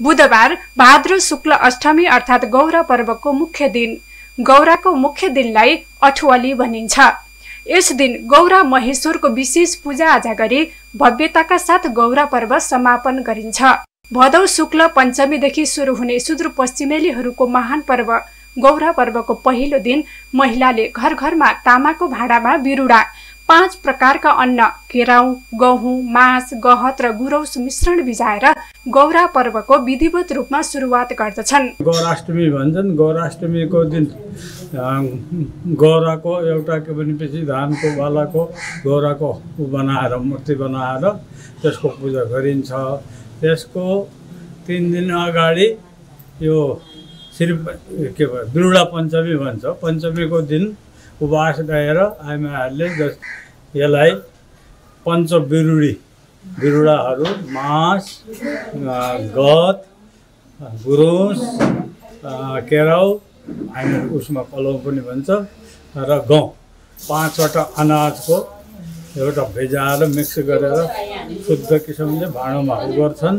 बुधबार भाद्र शुक्ल अष्टमी अर्थात् गौरा पर्वको मुख्य दिन। गौराको मुख्य दिनलाई अठुवाली भनिन्छ। यस दिन गौरा महेश्वरको विशेष पूजाआजा गरी भव्यताका साथ गौरा पर्व समापन गरिन्छ। भदौ शुक्ल पञ्चमीदेखि सुरु हुने सुदूरपश्चिमेलीहरूको महान पर्व। गौरा पर्वको पहिलो दिन महिलाले घर घरमा तामाको भाँडामा बिरुडा पाँच प्रकारका अन्न केराउ गहुँ मास गहत र गुरौस मिश्रण भिजाएर गौरा पर्वको विधिवत रूपमा सुरुवात गर्दछन्। गौराष्टमी भन्छन्। गौराष्टमीको दिन गौराको एउटा के भनेपछि धानको बालाको गौराको बनाएर मूर्ति बनाएर त्यसको पूजा गरिन्छ। त्यसको तिन दिन अगाडि यो श्री के भयो दुर्गा पञ्चमी भन्छ। पञ्चमीको दिन उपवास गएर आमाहरूले जस यसलाई पञ्चबिरुडी बिरुडाहरू मास गत गुरुस केराउ हामीहरू उसमा पलाउ पनि भन्छ र गहुँ। पाँचवटा अनाजको एउटा भिजाएर मिक्स गरेर शुद्ध किसिमले भाँडोमा गर्छन्।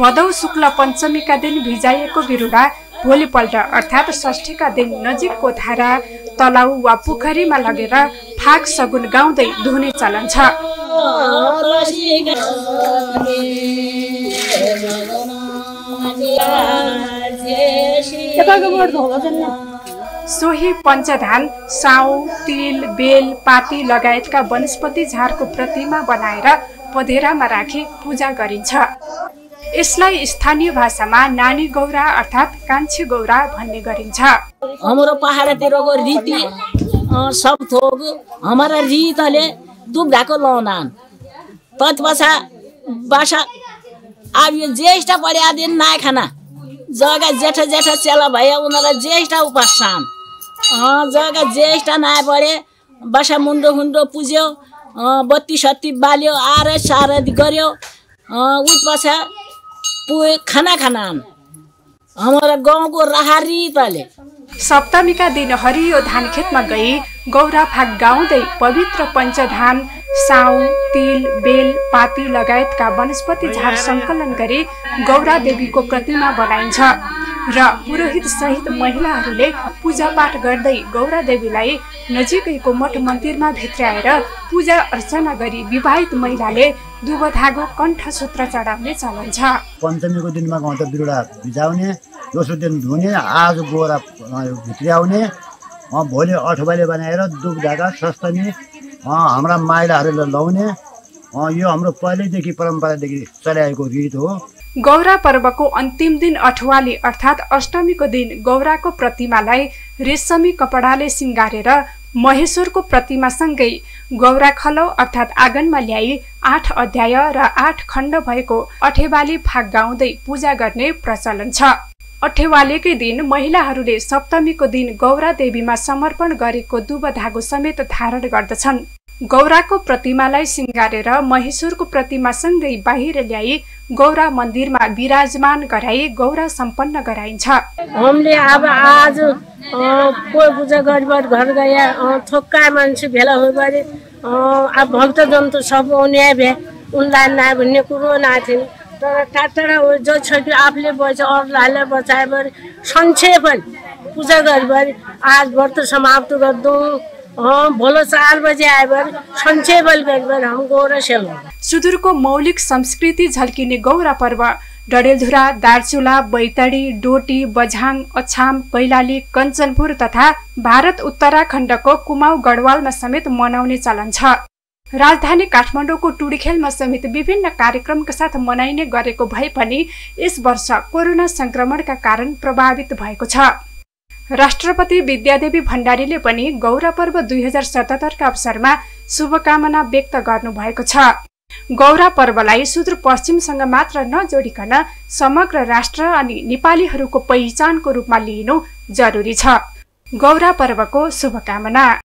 भदौ शुक्ल पञ्चमीका दिन भिजाइएको बिरुवा भोलिपल्ट अर्थात् षष्ठीका दिन नजिकको धारा तलाउ वा पोखरीमा लगेर फाग सगुन गाउँदै धुने चलन छ। सोही पञ्चधान साउ तिल बेल पाती लगायतका वनस्पति झारको प्रतिमा बनाएर पधेरामा राखी पूजा गरिन्छ। यसलाई स्थानीय भाषामा नानी गौरा अर्थात् कान्छी गौरा भन्ने गरिन्छ। हाम्रो पहाडतिरको रीति सब थोक। हमारा रीतले दुब्धाको लौनान तत्पछा बासा अब यो ज्येष्ठ पढ्या दिन नाय खाना जग्गा जेठ जेठ चेला भए उनीहरूलाई ज्येष्ठ उपासान जग्गा ज्येष्ठ नाय पढे बासा मुन्डो हुन्डो पुज्यो बत्ती सत्ती बाल्यो आर सार गऱ्यो उत पछा पुए खाना खाना हाम्रो गाउँको राहारी तले सप्तमीका दिन हरियो धान खेतमा गई गौरा फाग गाउँदै पवित्र पञ्चधान साउ तिल बेल पाती लगायतका वनस्पति झार सङ्कलन गरी गौरा देवीको प्रतिमा बनाइन्छ र पुरोहित सहित महिलाहरूले पूजापाठ गर्दै गौरा देवीलाई नजिकैको मठ मन्दिरमा भित्र्याएर पूजा अर्चना गरी विवाहित महिलाले दुबधागो कण्ठसूत्र चढाउने चलन छ। पञ्चमीको दिनमा गाउँ बिरुवा भिजाउने दोस्रो दिन धुने आज गोरा भित्र्याउने। भोलि अठुवाले बनाएर दुबधागा सस्तमी हाम्रा महिलाहरूले लाउने। यो हाम्रो पहिल्यैदेखि परम्परादेखि चलाएको रित हो। गौरा पर्वको अन्तिम दिन अठवाली अर्थात् अष्टमीको दिन गौराको प्रतिमालाई रेशमी कपडाले सिँगारेर महेश्वरको प्रतिमासँगै गौरा खलौ अर्थात् आँगनमा ल्याई आठ अध्याय र आठ खण्ड भएको अठेवाली फाग गाउँदै पूजा गर्ने प्रचलन छ। अठेवालीकै दिन महिलाहरूले सप्तमीको दिन गौरा देवीमा समर्पण गरेको दुब धागो समेत धारण गर्दछन्। गौराको प्रतिमालाई सिँगारेर महेश्वरको प्रतिमासँगै बाहिर ल्याई गौरा मन्दिरमा विराजमान गराई गौरा सम्पन्न गराइन्छ। हामीले अब आज पूजा गरिबाट घर गए थोक्का मान्छे भेला हो अब सब आउने भए उनलाई ना भन्ने कुरो नआएको तर टाढा जो छ कि आफूले बच्छ अरूलाई बचायो सन्चै पनि पूजा गरी आज व्रत समाप्त गर्दौँ भोलो चार बजे आएर सन्चै बल गरेर हम गौरा सेलो सुदूरको मौलिक संस्कृति झल्किने गौरा पर्व। डडेलधुरा दार्चुला बैतडी डोटी बझाङ अछाम कैलाली कञ्चनपुर तथा भारत उत्तराखण्डको कुमाउ गढवालमा समेत मनाउने चलन छ। राजधानी काठमाडौँको टुडीखेलमा समेत विभिन्न कार्यक्रमका साथ मनाइने गरेको भए पनि यस वर्ष कोरोना संक्रमणका कारण प्रभावित भएको छ। राष्ट्रपति विद्यादेवी भण्डारीले पनि गौरा पर्व दुई हजार सतहत्तरका अवसरमा शुभकामना व्यक्त गर्नुभएको छ। गौरा पर्वलाई सुदूरपश्चिमसँग मात्र नजोडिकन समग्र राष्ट्र अनि नेपालीहरूको पहिचानको रूपमा लिइनु जरुरी छ। गौरा पर्वको शुभकामना।